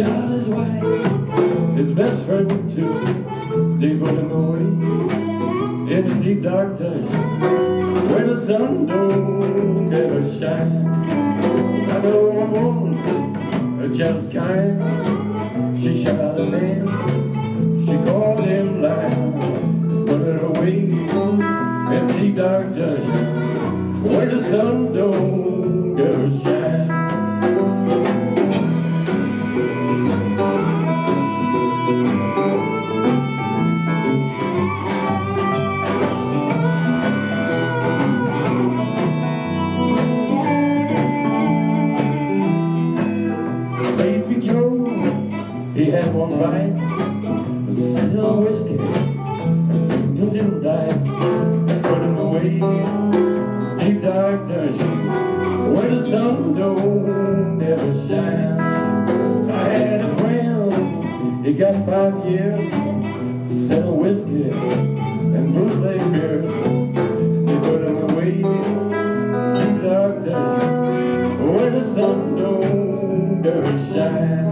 shot his wife, his best friend too. They put him away in a deep dark dungeon where the sun don't ever shine. I know a woman, a jealous kind. She shot a man, she called him lying, put her away in a deep dark dungeon where the sun don't ever shine. Joe, he had one vice, a still whiskey, two little dice, and put him away, deep dark dungeon, where the sun don't ever shine. I had a friend, he got five years, sell whiskey and bootleg beers, they put him away, deep dark dungeon, where the sun don't yeah.